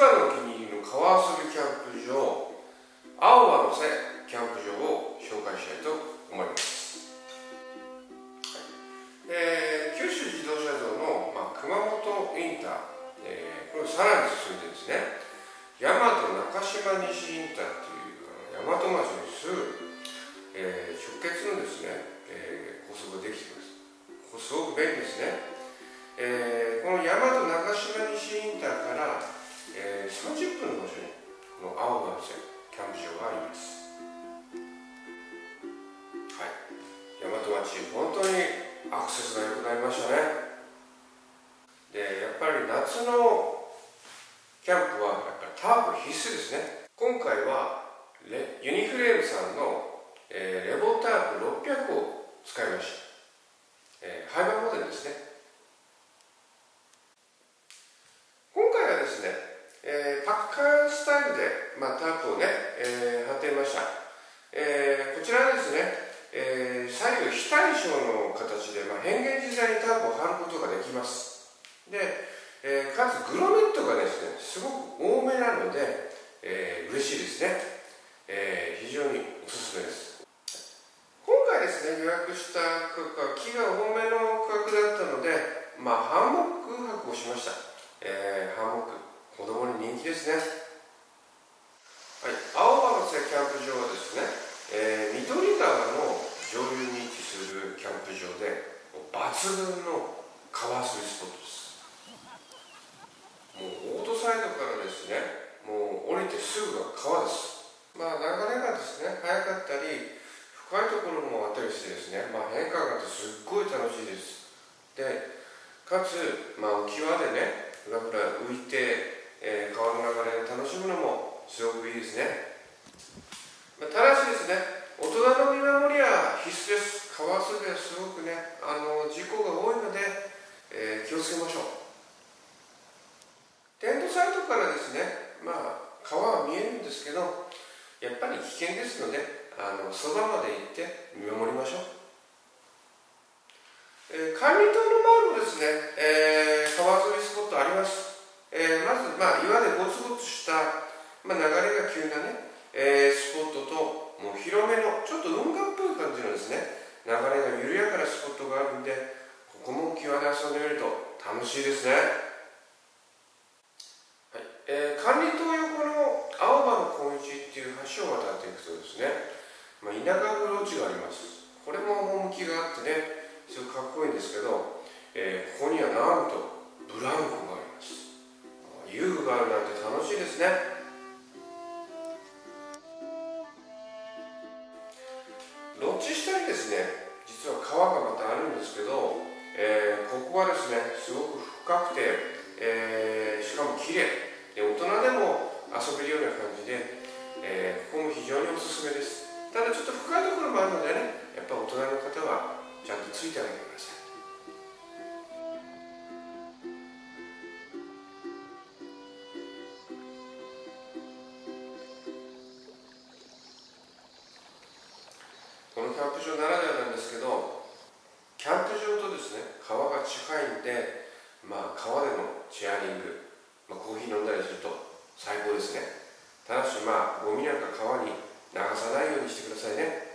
番のお気に入りの川遊びキャンプ場青葉の瀬キャンプ場を紹介したいと思います、はい。えー、九州自動車道の、まあ、熊本インター、えー、これさらに進んでですね大和中島西インターっていう大和町にすぐ、30分の場所にこの青葉の線キャンプ場がありますはい大和町本当にアクセスが良くなりましたね。でやっぱり夏のキャンプはやっぱりタープ必須ですね。今回はユニフレームさんの、えー、レボタープ600を使いました、えー、ハイバーモデルですね今回はですね、えー、パッカースタイルで、まあ、タープをね、えー、貼ってみました、えー、こちらですねえー、左右非対称の形で、まあ、変幻自在にタープを貼ることができます。で、えー、かつグロメットがですねすごく多めなので、えー、嬉しいですね、えー、非常におすすめです。今回ですね予約した価格は木が多めの価格だったので、まあ、ハンモック泊をしました、えー、ハンモック。ですね。はい、青葉の瀬キャンプ場はですね、えー、緑川の上流に位置するキャンプ場で抜群の川遊びスポットです。もうオートサイドからですねもう降りてすぐが川です。まあ流れがですね速かったり深いところもあったりしてですね、まあ、変化があってすっごい楽しいです。でかつ、まあ、浮き輪でねふらふら浮いて、えー、川の流れを楽しすごくいいですね、ただしですね。大人の見守りは必須です。川遊びはすごくねあの事故が多いので、えー、気をつけましょう。テントサイトからですねまあ川は見えるんですけどやっぱり危険ですのであのそばまで行って見守りましょう、えー、管理棟の前もですね、えー、川遊びスポットあります、えー、まず、まあ、岩でゴツゴツした、まあ、流れが急なね、えー、スポットともう広めのちょっと運河っぽい感じのですね流れが緩やかなスポットがあるんでここも際で遊んでみると楽しいですね、はい。えー、管理棟横の青葉の小道っていう橋を渡っていくとですね、まあ、稲川ブローチがあります。これも趣があってねすごくかっこいいんですけど、えー、ここにはなんとブランコがあります。遊具があるなんて楽しいですね。実は川がまたあるんですけどこはですねすごく深くて、えー、しかも綺麗。で大人でも遊べるような感じで、えー、ここも非常におすすめです。ただちょっと深いところもあるのでねやっぱ大人の方はちゃんとついてあげてください。キャンプ場ならではなんですけどキャンプ場とですね川が近いんで、まあ、川でのチェアリング、まあ、コーヒー飲んだりすると最高ですね。ただしまあゴミなんか川に流さないようにしてくださいね。